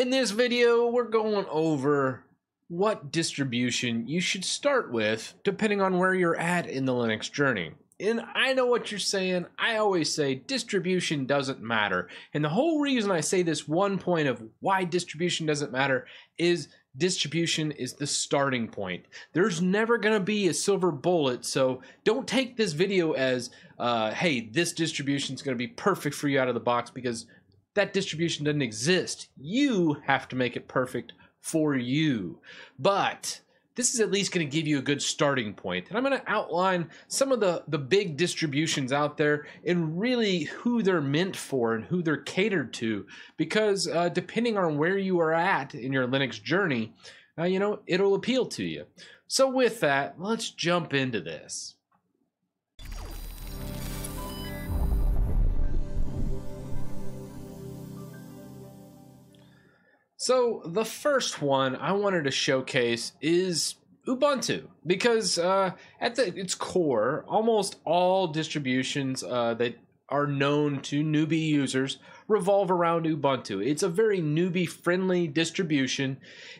In this video, we're going over what distribution you should start with depending on where you're at in the Linux journey. And I know what you're saying. I always say distribution doesn't matter. And the whole reason I say this one point of why distribution doesn't matter is distribution is the starting point. There's never going to be a silver bullet, so don't take this video as, uh, hey, this distribution is going to be perfect for you out of the box because that distribution doesn't exist. You have to make it perfect for you. But this is at least going to give you a good starting point. And I'm going to outline some of the, the big distributions out there and really who they're meant for and who they're catered to. Because uh, depending on where you are at in your Linux journey, uh, you know, it'll appeal to you. So, with that, let's jump into this. So the first one I wanted to showcase is Ubuntu because uh, at the, its core, almost all distributions uh, that are known to newbie users revolve around Ubuntu. It's a very newbie friendly distribution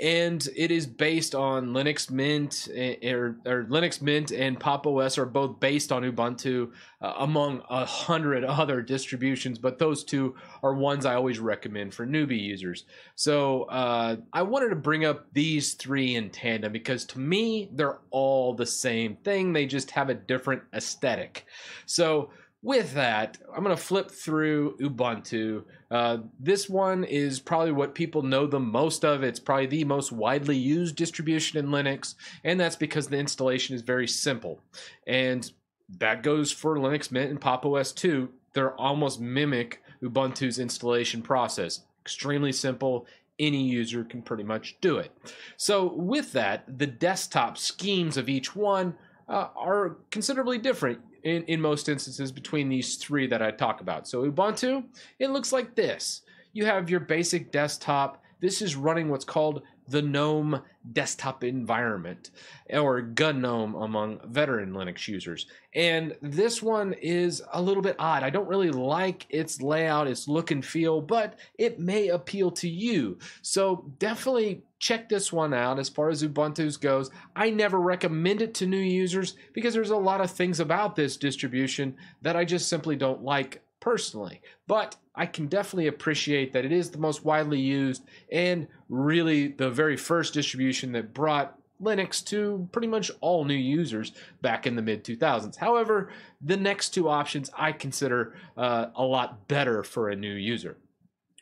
and it is based on Linux Mint eh, or, or Linux Mint and Pop OS are both based on Ubuntu uh, among a hundred other distributions, but those two are ones I always recommend for newbie users. So uh, I wanted to bring up these three in tandem because to me, they're all the same thing. They just have a different aesthetic. So with that, I'm going to flip through Ubuntu. Uh, this one is probably what people know the most of. It's probably the most widely used distribution in Linux, and that's because the installation is very simple. And that goes for Linux Mint and Pop OS too. They're almost mimic Ubuntu's installation process. Extremely simple. Any user can pretty much do it. So, with that, the desktop schemes of each one uh, are considerably different in, in most instances between these three that I talk about. So Ubuntu, it looks like this. You have your basic desktop. This is running what's called the GNOME desktop environment, or GNOME among veteran Linux users. And this one is a little bit odd. I don't really like its layout, its look and feel, but it may appeal to you. So definitely check this one out as far as Ubuntu's goes. I never recommend it to new users because there's a lot of things about this distribution that I just simply don't like personally. But I can definitely appreciate that it is the most widely used and really the very first distribution that brought Linux to pretty much all new users back in the mid 2000s. However, the next two options I consider uh, a lot better for a new user.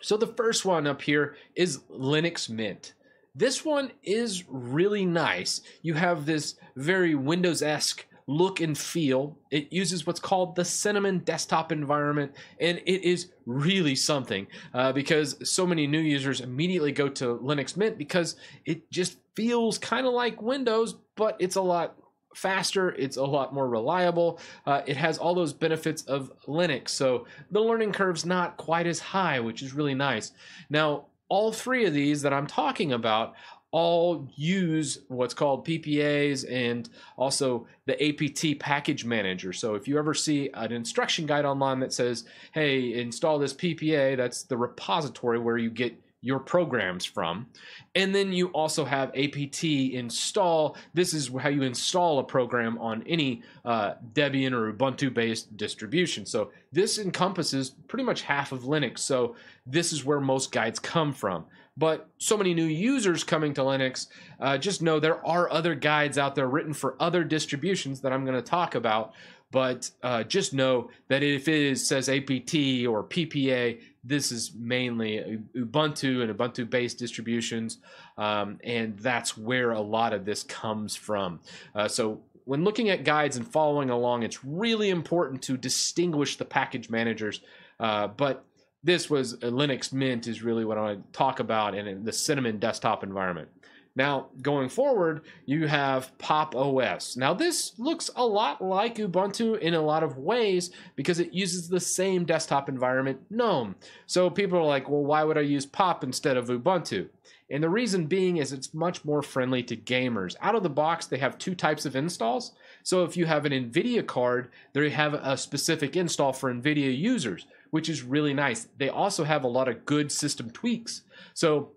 So the first one up here is Linux Mint. This one is really nice. You have this very Windows esque look and feel. It uses what's called the Cinnamon desktop environment, and it is really something uh, because so many new users immediately go to Linux Mint because it just feels kind of like Windows, but it's a lot faster, it's a lot more reliable. Uh, it has all those benefits of Linux, so the learning curve's not quite as high, which is really nice. Now, all three of these that I'm talking about all use what's called PPAs and also the APT package manager. So if you ever see an instruction guide online that says, hey, install this PPA, that's the repository where you get your programs from. And then you also have APT install. This is how you install a program on any uh, Debian or Ubuntu based distribution. So this encompasses pretty much half of Linux. So this is where most guides come from but so many new users coming to Linux, uh, just know there are other guides out there written for other distributions that I'm going to talk about. But uh, just know that if it is, says APT or PPA, this is mainly Ubuntu and Ubuntu based distributions. Um, and that's where a lot of this comes from. Uh, so when looking at guides and following along, it's really important to distinguish the package managers. Uh, but this was a Linux Mint is really what I want to talk about in the Cinnamon desktop environment. Now, going forward, you have Pop OS. Now, this looks a lot like Ubuntu in a lot of ways because it uses the same desktop environment, GNOME. So people are like, well, why would I use Pop instead of Ubuntu? And the reason being is it's much more friendly to gamers. Out of the box, they have two types of installs. So if you have an NVIDIA card, they have a specific install for NVIDIA users which is really nice. They also have a lot of good system tweaks. So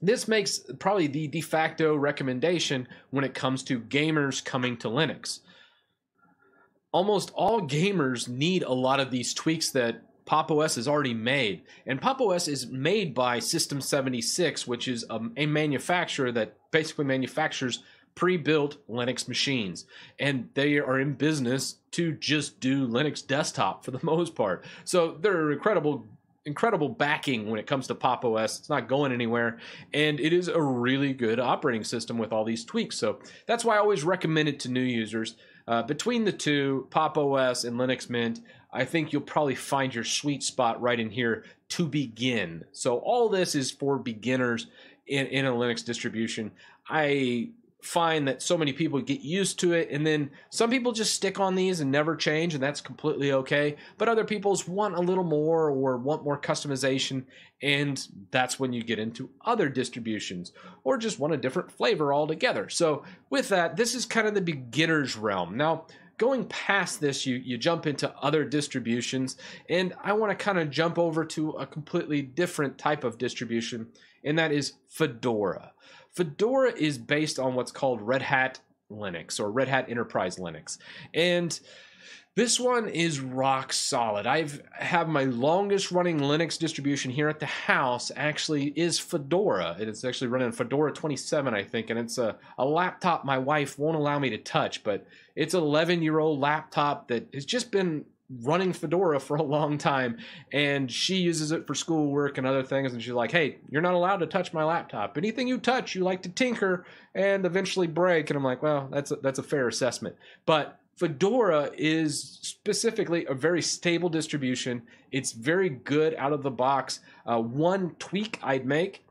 this makes probably the de facto recommendation when it comes to gamers coming to Linux. Almost all gamers need a lot of these tweaks that Pop! OS has already made. And Pop! OS is made by System 76, which is a, a manufacturer that basically manufactures pre-built Linux machines. And they are in business to just do Linux desktop for the most part. So they're incredible incredible backing when it comes to Pop! OS. It's not going anywhere, and it is a really good operating system with all these tweaks. So that's why I always recommend it to new users. Uh, between the two, Pop! OS and Linux Mint, I think you'll probably find your sweet spot right in here to begin. So all this is for beginners in, in a Linux distribution. I find that so many people get used to it and then some people just stick on these and never change and that's completely okay. But other people's want a little more or want more customization and that's when you get into other distributions or just want a different flavor altogether. So with that this is kind of the beginner's realm. Now going past this, you you jump into other distributions, and I want to kind of jump over to a completely different type of distribution, and that is Fedora. Fedora is based on what's called Red Hat Linux or Red Hat Enterprise Linux, and this one is rock solid. I've have my longest running Linux distribution here at the house actually is Fedora. It's actually running Fedora 27, I think, and it's a, a laptop my wife won't allow me to touch, but it's an 11 year old laptop that has just been running Fedora for a long time, and she uses it for schoolwork and other things. And she's like, "Hey, you're not allowed to touch my laptop. Anything you touch, you like to tinker and eventually break." And I'm like, "Well, that's a, that's a fair assessment." But Fedora is specifically a very stable distribution. It's very good out of the box. Uh, one tweak I'd make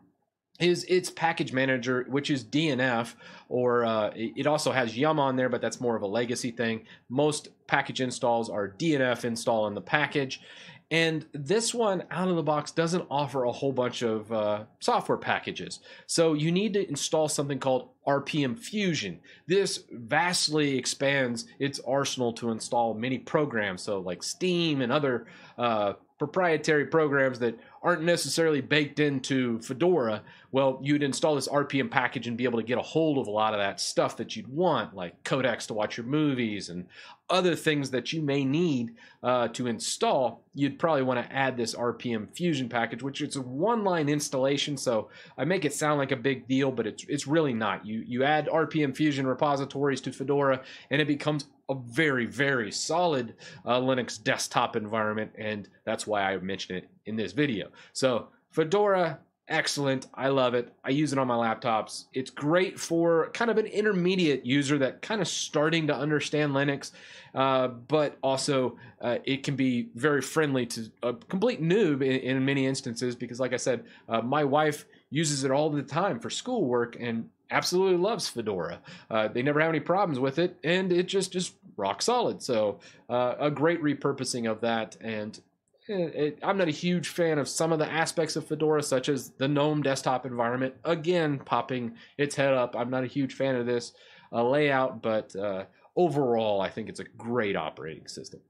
is its package manager, which is DNF, or uh, it also has Yum on there, but that's more of a legacy thing. Most package installs are DNF install in the package. And this one out of the box doesn't offer a whole bunch of uh, software packages. So you need to install something called RPM Fusion. This vastly expands its arsenal to install many programs, so like Steam and other uh, proprietary programs that aren't necessarily baked into Fedora, well, you'd install this RPM package and be able to get a hold of a lot of that stuff that you'd want, like codecs to watch your movies and other things that you may need uh, to install. You'd probably want to add this RPM Fusion package, which is a one-line installation. So I make it sound like a big deal, but it's it's really not. You you add RPM Fusion repositories to Fedora, and it becomes a very very solid uh, Linux desktop environment, and that's why I mentioned it in this video. So Fedora, excellent. I love it. I use it on my laptops. It's great for kind of an intermediate user that kind of starting to understand Linux, uh, but also uh, it can be very friendly to a complete noob in, in many instances because, like I said, uh, my wife uses it all the time for schoolwork and absolutely loves Fedora. Uh, they never have any problems with it, and it just just rock solid. So uh, a great repurposing of that, and it, I'm not a huge fan of some of the aspects of Fedora, such as the GNOME desktop environment. Again, popping its head up. I'm not a huge fan of this uh, layout, but uh, overall, I think it's a great operating system.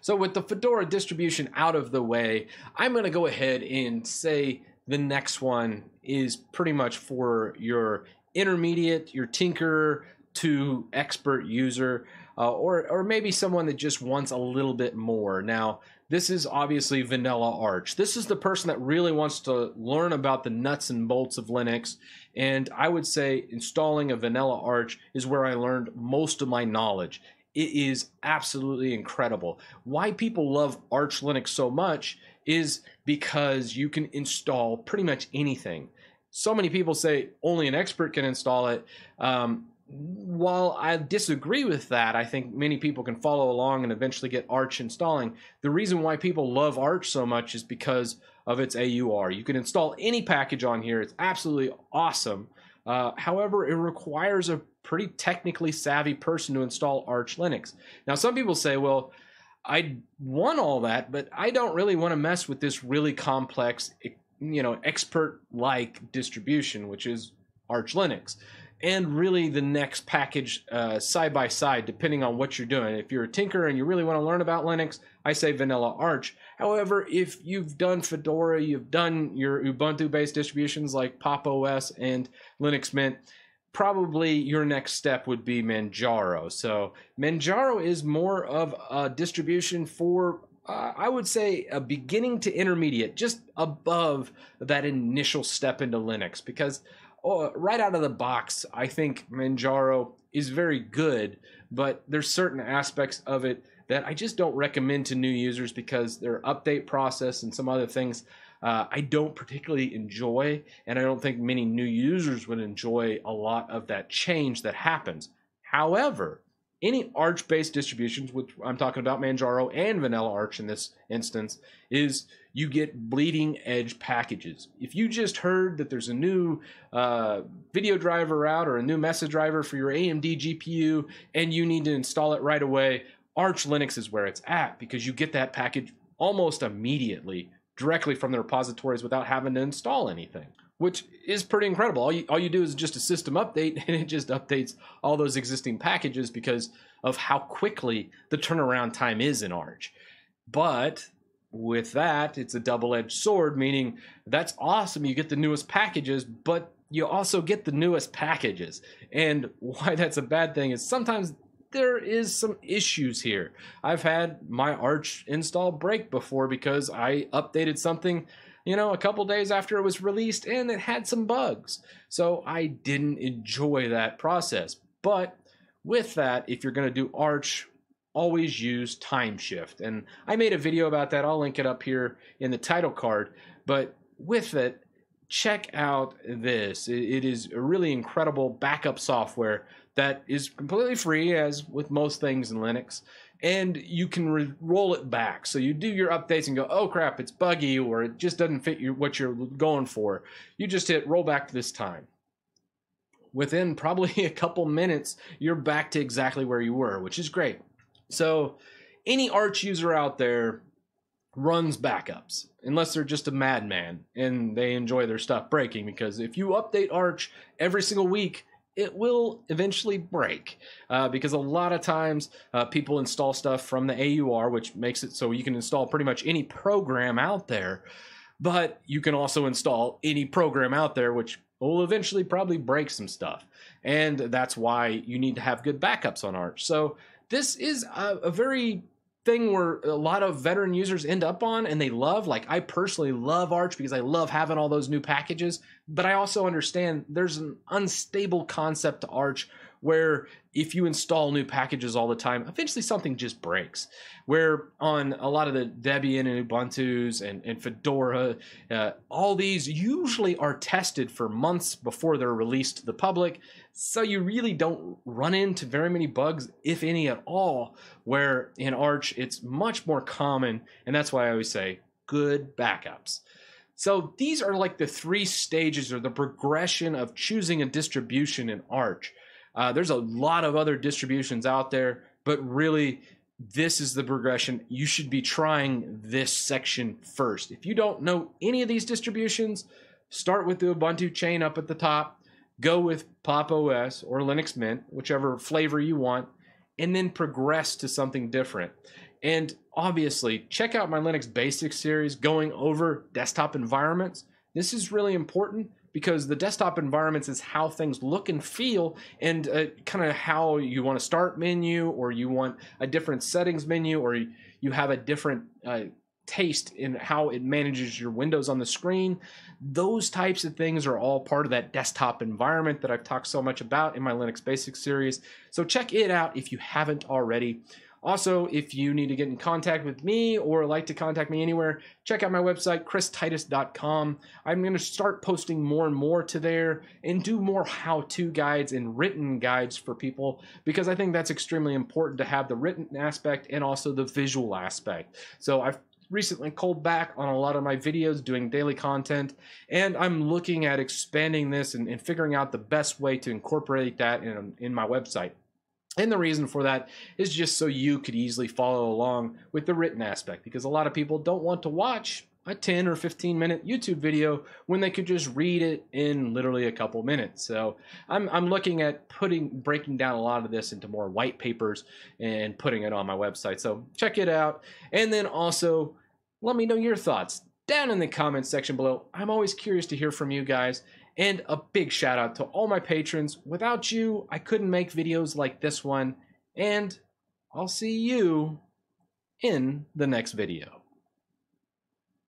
So, with the Fedora distribution out of the way, I'm going to go ahead and say the next one is pretty much for your intermediate, your tinker to expert user, uh, or or maybe someone that just wants a little bit more. Now, this is obviously Vanilla Arch. This is the person that really wants to learn about the nuts and bolts of Linux. And I would say installing a Vanilla Arch is where I learned most of my knowledge. It is absolutely incredible. Why people love Arch Linux so much is because you can install pretty much anything. So many people say only an expert can install it. Um, while I disagree with that, I think many people can follow along and eventually get Arch installing. The reason why people love Arch so much is because of its AUR. You can install any package on here, it's absolutely awesome. Uh, however, it requires a pretty technically savvy person to install Arch Linux. Now, some people say, well, I want all that, but I don't really want to mess with this really complex, you know, expert like distribution, which is Arch Linux. And really the next package uh, side by side, depending on what you're doing. If you're a tinker and you really want to learn about Linux, I say Vanilla Arch. However, if you've done Fedora, you've done your Ubuntu based distributions like Pop! OS and Linux Mint, probably your next step would be Manjaro. So, Manjaro is more of a distribution for uh, I would say a beginning to intermediate, just above that initial step into Linux, because oh, right out of the box, I think Manjaro is very good, but there's certain aspects of it that I just don't recommend to new users because their update process and some other things uh, I don't particularly enjoy, and I don't think many new users would enjoy a lot of that change that happens. However, any Arch based distributions, which I'm talking about Manjaro and Vanilla Arch in this instance, is you get bleeding edge packages. If you just heard that there's a new uh, video driver out or a new Mesa driver for your AMD GPU and you need to install it right away, Arch Linux is where it's at because you get that package almost immediately directly from the repositories without having to install anything which is pretty incredible. All you, all you do is just a system update, and it just updates all those existing packages because of how quickly the turnaround time is in Arch. But with that, it's a double edged sword, meaning that's awesome. You get the newest packages, but you also get the newest packages. And why that's a bad thing is sometimes there is some issues here. I've had my Arch install break before because I updated something you know, a couple days after it was released and it had some bugs. So I didn't enjoy that process. But with that, if you're going to do Arch, always use Timeshift. And I made a video about that. I'll link it up here in the title card. But with it, check out this. It is a really incredible backup software that is completely free, as with most things in Linux and you can re- roll it back. So you do your updates and go, oh crap, it's buggy or it just doesn't fit your, what you're going for. You just hit roll back this time. Within probably a couple minutes, you're back to exactly where you were, which is great. So any Arch user out there runs backups unless they're just a madman and they enjoy their stuff breaking because if you update Arch every single week, it will eventually break uh, because a lot of times uh, people install stuff from the AUR, which makes it so you can install pretty much any program out there. But you can also install any program out there, which will eventually probably break some stuff. And that's why you need to have good backups on Arch. So this is a, a very thing where a lot of veteran users end up on and they love like i personally love arch because i love having all those new packages but i also understand there's an unstable concept to arch where if you install new packages all the time eventually something just breaks where on a lot of the debian and ubuntu's and, and fedora uh, all these usually are tested for months before they're released to the public so you really don't run into very many bugs, if any at all, where in Arch it's much more common. And that's why I always say good backups. So these are like the three stages or the progression of choosing a distribution in Arch. Uh, there's a lot of other distributions out there, but really, this is the progression. You should be trying this section first. If you don't know any of these distributions, start with the Ubuntu chain up at the top go with Pop OS or Linux Mint, whichever flavor you want, and then progress to something different. And obviously, check out my Linux Basics series going over desktop environments. This is really important because the desktop environments is how things look and feel and uh, kind of how you want to start menu or you want a different settings menu or you have a different uh, taste in how it manages your windows on the screen. Those types of things are all part of that desktop environment that I've talked so much about in my Linux Basics series. So check it out if you haven't already. Also, if you need to get in contact with me or like to contact me anywhere, check out my website, christitus.com. I'm going to start posting more and more to there and do more how to guides and written guides for people because I think that's extremely important to have the written aspect and also the visual aspect. So I've recently culled back on a lot of my videos doing daily content and i'm looking at expanding this and, and figuring out the best way to incorporate that in, in my website and the reason for that is just so you could easily follow along with the written aspect because a lot of people don't want to watch a 10 or 15 minute YouTube video when they could just read it in literally a couple minutes. So I'm, I'm looking at putting breaking down a lot of this into more white papers and putting it on my website. So check it out. And then also let me know your thoughts down in the comments section below. I'm always curious to hear from you guys. And a big shout out to all my patrons. Without you, I couldn't make videos like this one. And I'll see you in the next video.